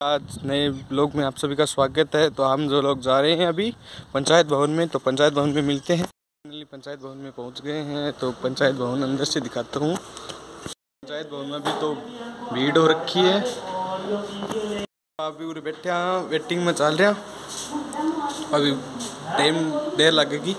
आज नए ब्लॉग में आप सभी का स्वागत है। तो हम जो लोग जा रहे हैं अभी पंचायत भवन में तो पंचायत भवन में मिलते हैं। पंचायत भवन में पहुँच गए हैं तो पंचायत भवन अंदर से दिखाता हूँ। पंचायत भवन में भी तो भीड़ हो रखी है। अभी बैठे हैं वेटिंग में चल रहा अभी टाइम देर लगेगी।